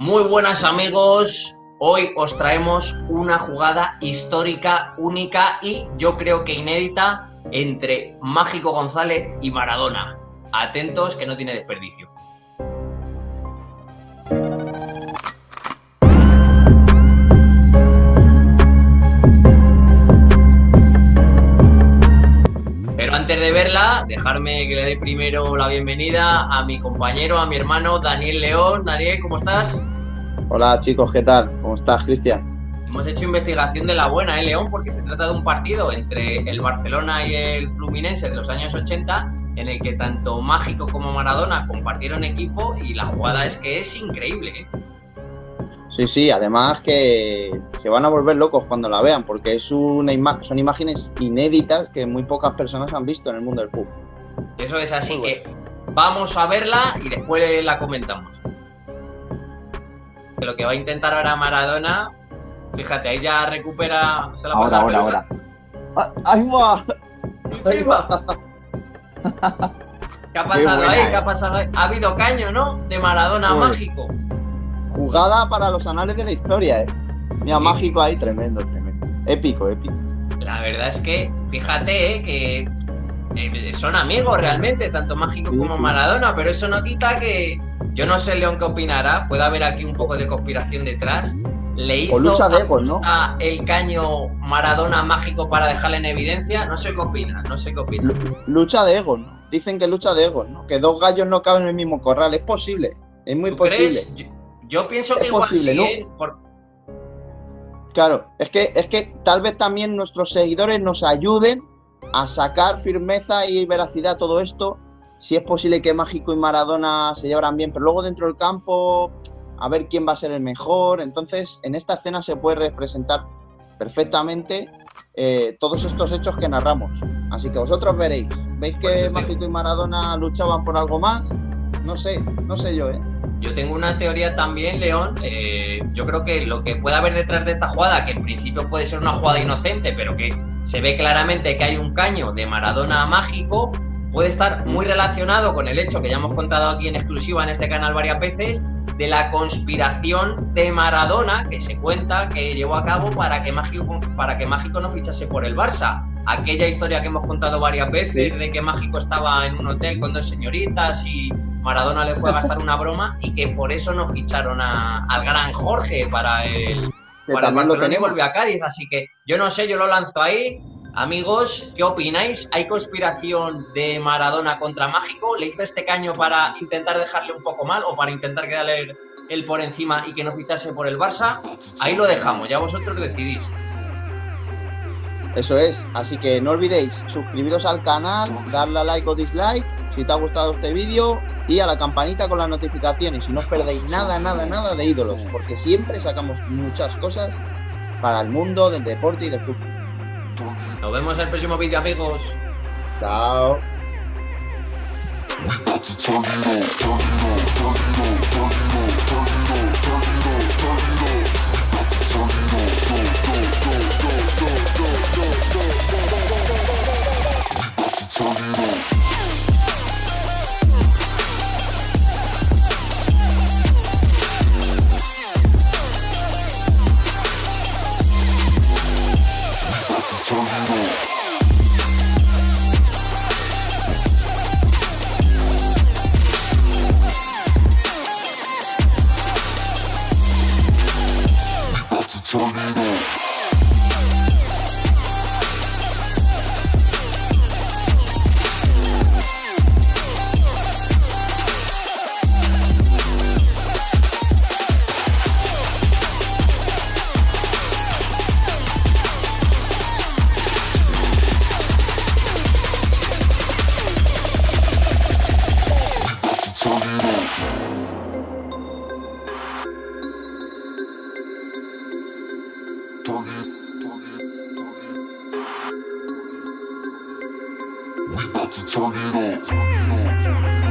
Muy buenas amigos, hoy os traemos una jugada histórica, única y yo creo que inédita entre Mágico González y Maradona. Atentos que no tiene desperdicio. Pero antes de verla, dejarme que le dé primero la bienvenida a mi compañero, a mi hermano Daniel León. Daniel, ¿cómo estás? Hola chicos, ¿qué tal? ¿Cómo estás, Cristian? Hemos hecho investigación de la buena, ¿eh, León? Porque se trata de un partido entre el Barcelona y el Fluminense de los años 80, en el que tanto Mágico como Maradona compartieron equipo y la jugada es que es increíble, ¿eh? Sí, sí, además que se van a volver locos cuando la vean, porque es una ima son imágenes inéditas que muy pocas personas han visto en el mundo del fútbol. Eso es así que vamos a verla y después la comentamos. Lo que va a intentar ahora Maradona, fíjate, ahí ya recupera. Se la ahora, ahora, ahora. Ah, ¡Ahí va! ¡Ahí va! ¿Qué ha pasado ahí? ¿Qué ha pasado ahí? Ha habido caño, ¿no? De Maradona mágico jugada para los anales de la historia, ¿eh? Mira, mágico ahí, tremendo, tremendo. Épico, épico. La verdad es que, fíjate, ¿eh? que eh, son amigos realmente, tanto Mágico como Maradona, pero eso no quita que yo no sé, León, qué opinará. Puede haber aquí un poco de conspiración detrás. Le hizo lucha de egos, ¿no? el caño Maradona mágico para dejarle en evidencia. No sé qué opina, no sé qué opina. Lucha de egos, ¿no? Dicen que lucha de egos, ¿no? Que dos gallos no caben en el mismo corral. Es posible, es muy posible. Yo pienso que igual posible, ¿no? ¿eh? Claro, es que, es que tal vez también nuestros seguidores nos ayuden a sacar firmeza y veracidad a todo esto. Si es posible que Mágico y Maradona se llevaran bien, pero luego dentro del campo, a ver quién va a ser el mejor. Entonces, en esta escena se puede representar perfectamente eh, todos estos hechos que narramos. Así que vosotros veréis. ¿Veis que pues Mágico y Maradona luchaban por algo más? No sé, no sé yo, ¿eh? Yo tengo una teoría también, León. Eh, yo creo que lo que puede haber detrás de esta jugada, que en principio puede ser una jugada inocente, pero que se ve claramente que hay un caño de Maradona mágico, puede estar muy relacionado con el hecho que ya hemos contado aquí en exclusiva en este canal varias veces, de la conspiración de Maradona que se cuenta que llevó a cabo para que Mágico, para que Mágico no fichase por el Barça. Aquella historia que hemos contado varias veces de que Mágico estaba en un hotel con dos señoritas y Maradona le fue a gastar una broma y que por eso no ficharon al gran Jorge para el, para el Barcelona y volvió a Cádiz. Así que yo no sé, yo lo lanzo ahí. Amigos, ¿qué opináis? ¿Hay conspiración de Maradona contra Mágico? ¿Le hizo este caño para intentar dejarle un poco mal o para intentar quedarle él por encima y que no fichase por el Barça? Ahí lo dejamos, ya vosotros decidís. Eso es, así que no olvidéis suscribiros al canal, darle a like o dislike si te ha gustado este vídeo y a la campanita con las notificaciones y no os perdéis nada, nada, nada de ídolos, porque siempre sacamos muchas cosas para el mundo del deporte y del fútbol. Nos vemos en el próximo vídeo, amigos. Chao. We about to サルデー We about to turn it up.